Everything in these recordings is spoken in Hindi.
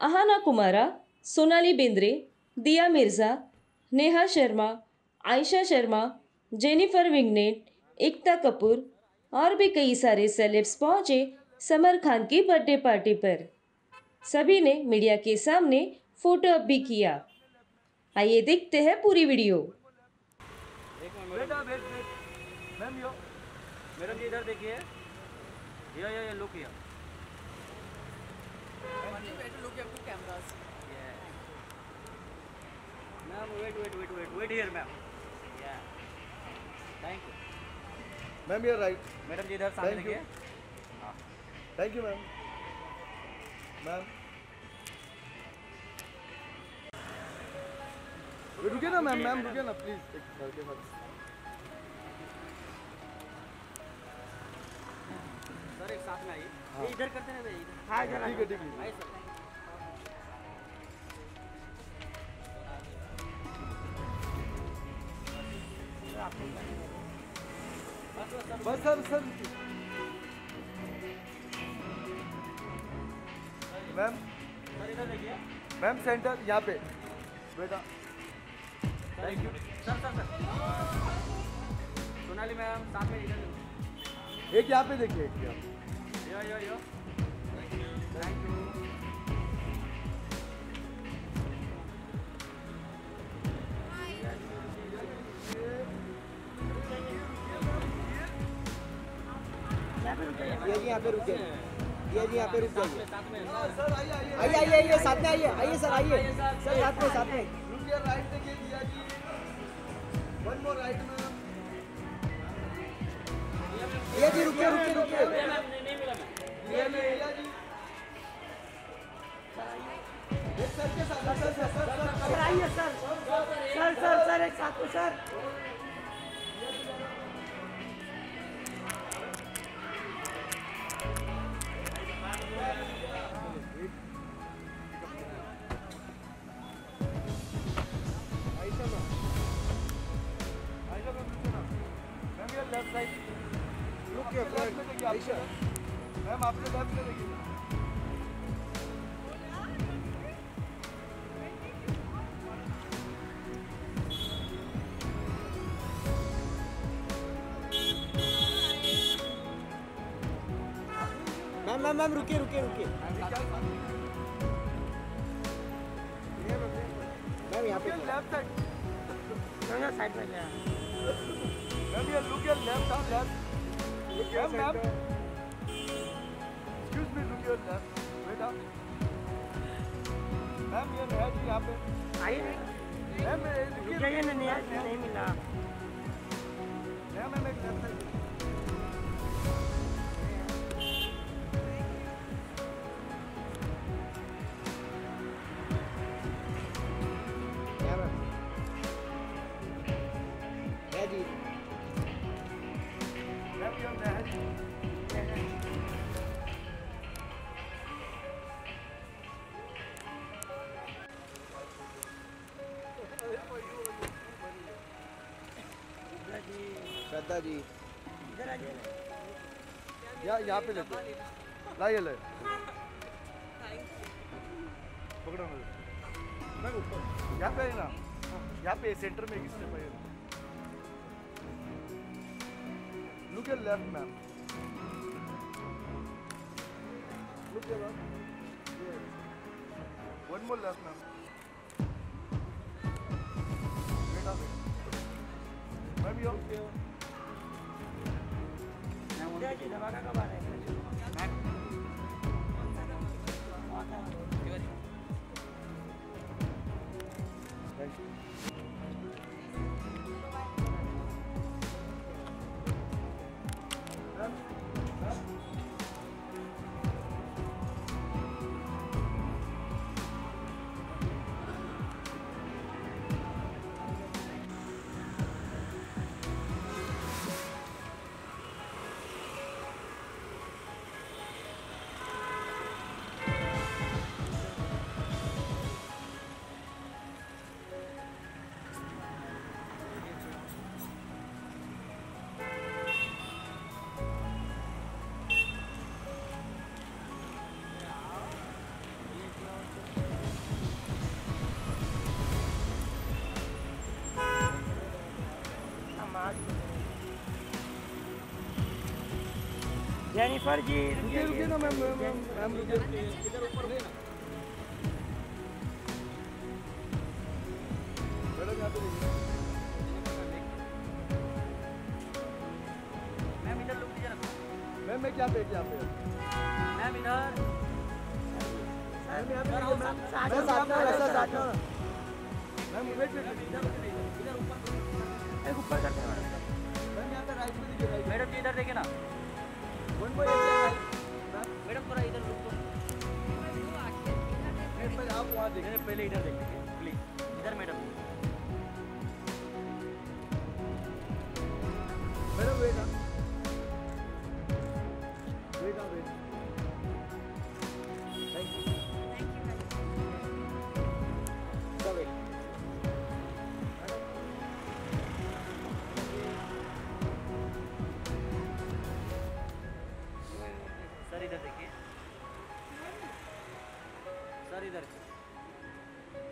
अहाना कुमारा, सोनाली बेंद्रे, दिया मिर्ज़ा, नेहा शर्मा, आयशा शर्मा, जेनिफर विंगनेट, एकता कपूर और भी कई सारे सेलेब्स पहुँचे समर खान की बर्थडे पार्टी पर। सभी ने मीडिया के सामने फ़ोटो अप भी किया। आइए देखते हैं पूरी वीडियो मैम यो इधर देखिए। ये ये ये look here wait wait wait wait wait here ma'am या thank you ma'am your right madam जी इधर सामने Thank you. देखिए। थैंक यू मैम मैम रुकिए ना मैम मैम रुकिए ना प्लीज़ एक सर के साथ सर एक साथ में आइए। ये इधर करते हैं भाई इधर। हाँ ठीक है ठीक है। बस sir sir ma'am ma'am centre यहाँ पे बेटा thank you sir sir sir Sonali ma'am साथ में इधर एक यहाँ पे देखिए एक यहाँ पे। यो यो यो थैंक यू ये जी यहाँ पे रुके ये जी यहाँ पे रुक जाइए आइए आइए आइए साथ में आइए आइए सर आइए सर साथ में साथ में रुकिए राइट देखिए Dia ji one more right ma'am ये जी रुकिए रुकिए रुकिए ये ले दिया जी सर के साथ सर सर सर सर आइए सर सर सर सर एक साथ में सर आयशा मैम आपने लेफ़्ट में देखिए मैम मैम मैम रुकिए रुकिए रुकिए। मैम यहाँ पे लेफ़्ट साइड साइड में मैम ये लुक योर लेफ़्ट हाँ left ma'am. Excuse me, look look your Wait up. Ma'am ये है जी यहाँ पे आइए मैम नहीं नहीं मिला मैम मैम एक लेफ़्ट साइड श्रद्धा जी। या, यहाँ पे लेते लाइए ले पकड़ो मैं ऊपर। यहाँ पे है ना? यहाँ पे सेंटर में एक स्टेप है look at left ma'am look at left one more left ma'am बेटा ma'am yo thank Venga, va a acabar. Jennifer ji रुकिए रुकिए ना मैम मैम मैम रुकिए। मैडम यहाँ पे देखिए मैम इधर लुक दीजिए ना मैम मैं क्या पे क्या पे मैम इधर। मैम यहाँ पे सर, मैम। साथ मैम में, साथ में साथ में, ऐसा साथ में। मैम वेट वेट एक ऊपर करते हैं मैडम। मैम यहाँ पे राइट में देखिए मैडम जी इधर देखिए ना। मैडम थोड़ा इधर रुक दो आप वहाँ देख पहले इधर देखिए प्लीज़ इधर मैडम मैडम वेट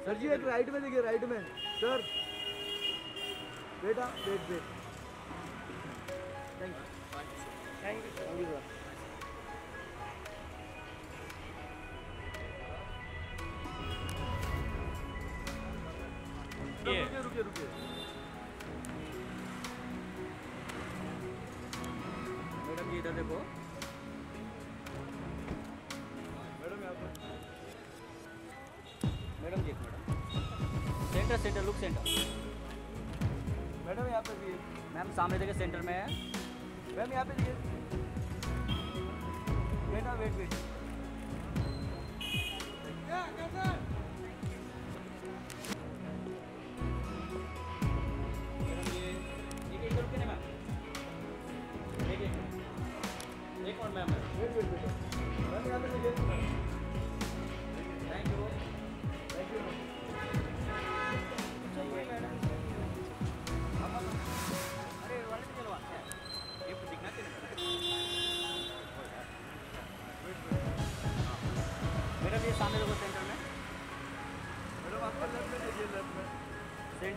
सर जी एक राइट में देखिए राइट में। सर। बेटा wait wait thank you thank you thank you sir ये। रुकिए रुकिए रुकिए। मैडम जी इधर देखो। लुक सेंटर मैडम यहाँ पे भी मैम सामने देखिए सेंटर में है। मैम यहाँ पे देखिए बेटा वेट वेट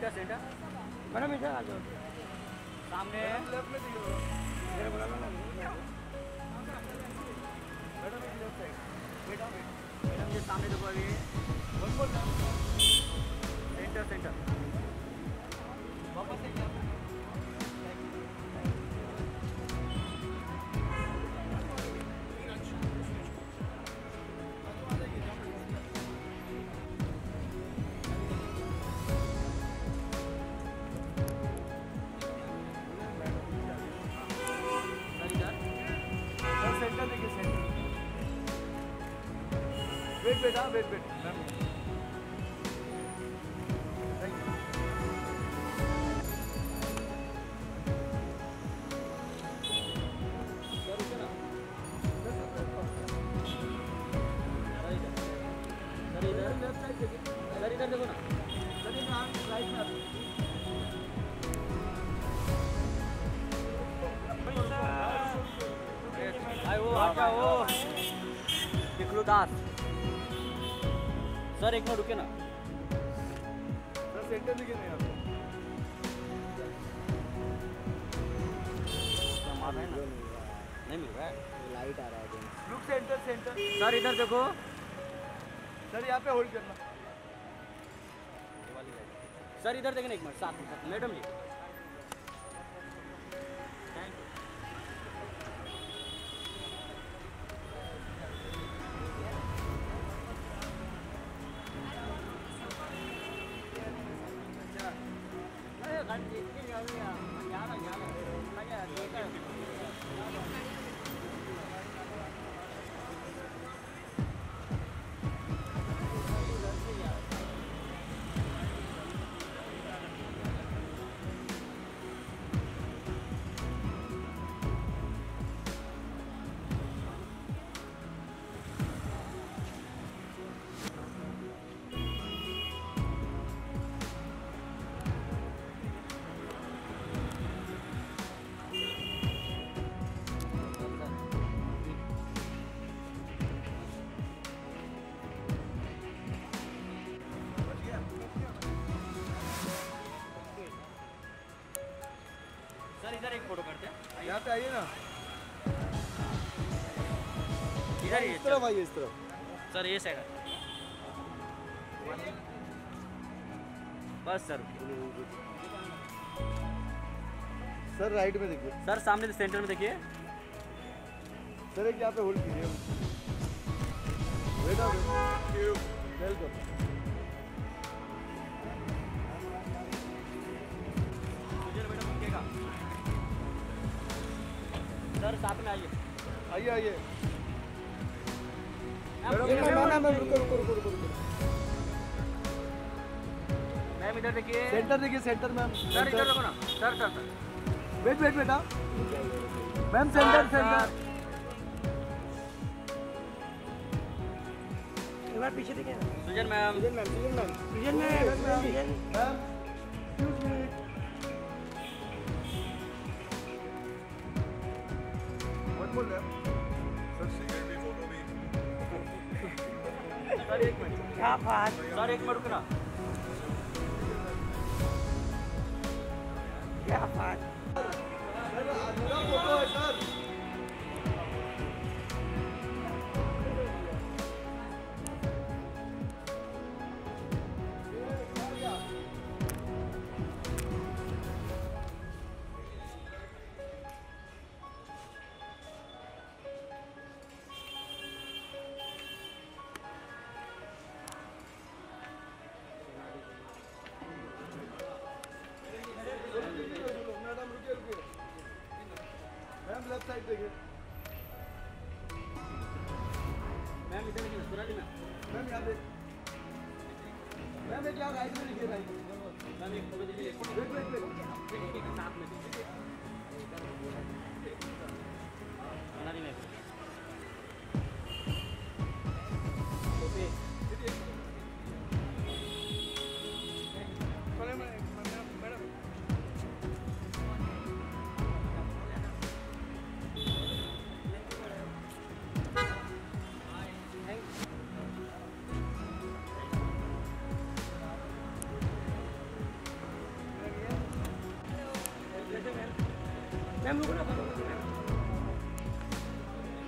सेंटर? मैडम इधर आ जाओ। सामने। लेफ़्ट में वेट वेट हाँ वेट वेट मैम सर एक मिनट रुके ना। सर सेंटर दिखे नहीं आपको। नहीं मिल रहा है। लाइट मिल रहा है लुक सेंटर सेंटर। सर इधर देखो। सर यहाँ पे होल्ड करना। सर इधर देखना एक मिनट साथ में। मैडम जी। इधर एक फ़ोटो करते हैं। यहाँ पे आइए ना। इधर इस तरफ़ आइए इस तरफ़। सर ये साइड बस सर। सर राइट में देखिए। सर सामने सेंटर में देखिए। सर एक यहाँ पे होल्ड कीजिए। वेलकम सर साथ में आइए। आइए आइए। मैम, मैम मैम मैम इधर देखिए। सेंटर देखिए सेंटर मैम। सर इधर देखो ना। Sir sir sir. Wait wait बेटा मैम सेंटर सेंटर। एक बार पीछे देखिए। ना सुजन मैम विजन में विजन मैम। वन सर एक मिनट। क्या बात सर एक मिनट रुकना। क्या बात Thank you.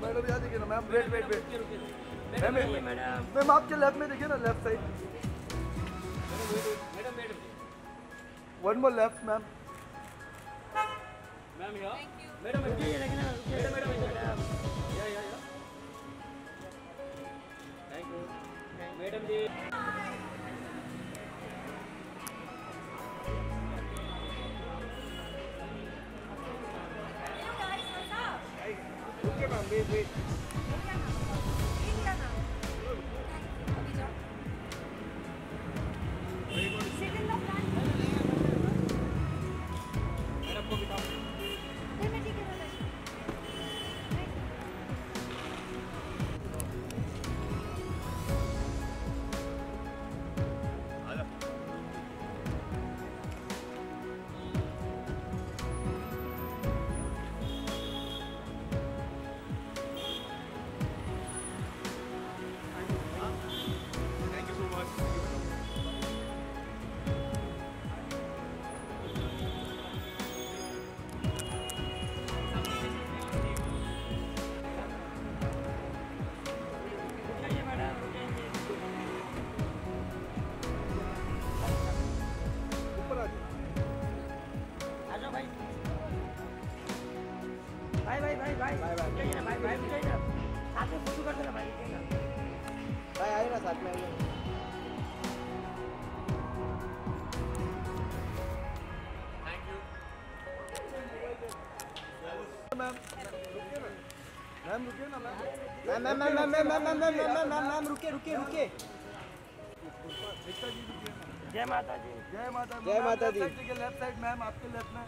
मैडम देखिए ना ma'am wait wait wait ma'am ma'am आपके लेफ़्ट में देखिए ना left side one more left ma'am ma'am madam madam जी। também, साथ में फ़ोटो करते ना भाई भाई आइए ना साथ में आइए मैम मैम रुकिए ना ma'am ma'am ma'am ma'am ma'am ma'am ma'am ma'am ma'am ma'am ma'am रुकिए रुकिए रुकिए। एकता जी जय माता जी जय माता जय माता दी। लेफ़्ट साइड मैम आपके लेफ़्ट में।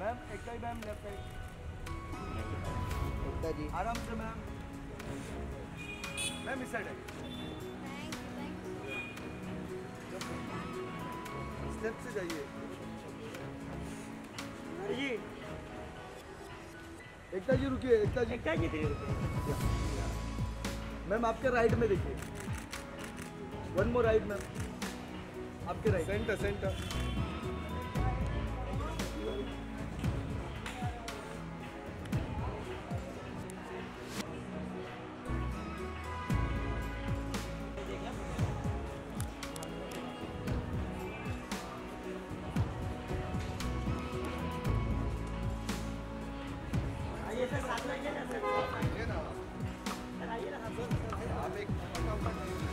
Ma'am Ekta ji ma'am left side Ekta ji. आराम से मैम। मैम इस साइड है। स्टेप से जाइए। जी एकता जी रुकिए एकता जी। एकता जी रुकिए। मैम आपके राइट में देखिए। One more right ma'am. आपके राइट सेंटर सेंटर आप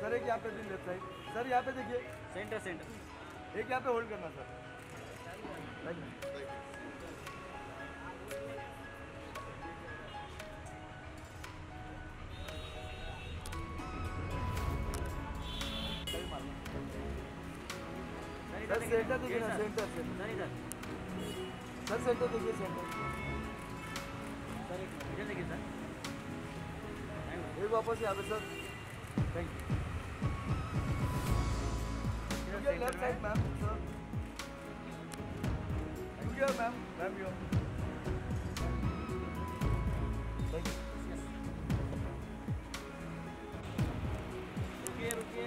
सर एक यहाँ पे भी लेफ़्ट साइड सर यहाँ पे देखिए. सेंटर सेंटर एक यहाँ पे होल्ड करना सर. सर सेंटर देखिए ना sir centre centre sir centre देखिए सेंटर सर एक देखिए सर वापस यहाँ पे sir thank you left side ma'am sir you ma'am ma'am you thank you रुकिए रुकिए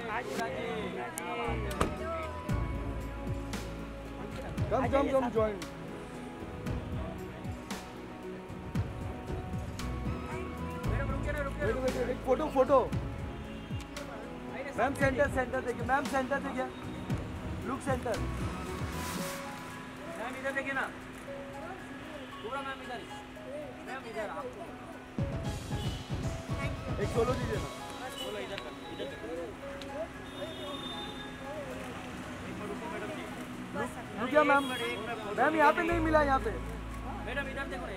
कम कम कम ज्वाइन मैडम रुकिए ना रुकिए वेट वेट एक photo photo ma'am centre centre देखिए मैम सेंटर देखिए लुक सेंटर। मैम इधर देखिए ना। पूरा मैम इधर मैम इधर आपको एक सोलो दीजिए ना। सोलो इधर कर इधर रुकिए मैम। मैम यहाँ पे नहीं मिला यहाँ पे। मैडम इधर देखो ना।